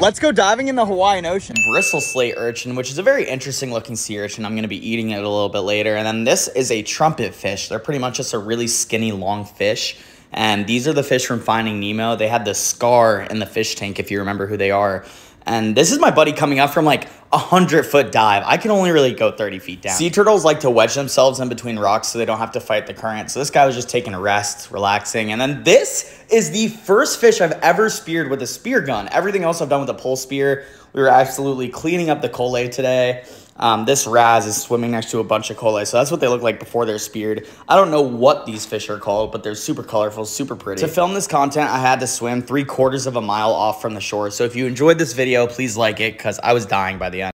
Let's go diving in the Hawaiian Ocean. Bristle slate urchin, which is a very interesting looking sea urchin. I'm going to be eating it a little bit later. And then this is a trumpet fish. They're pretty much just a really skinny, long fish. And these are the fish from Finding Nemo. They had the scar in the fish tank, if you remember who they are. And this is my buddy coming up from like a hundred foot dive. I can only really go 30 feet down. Sea turtles like to wedge themselves in between rocks so they don't have to fight the current. So this guy was just taking a rest, relaxing. And then this is the first fish I've ever speared with a spear gun. Everything else I've done with a pole spear. We were absolutely cleaning up the Kole today. Um, this Raz is swimming next to a bunch of Kole, so that's what they look like before they're speared. I don't know what these fish are called, but they're super colorful, super pretty. To film this content, I had to swim three quarters of a mile off from the shore, so if you enjoyed this video, please like it, because I was dying by the end.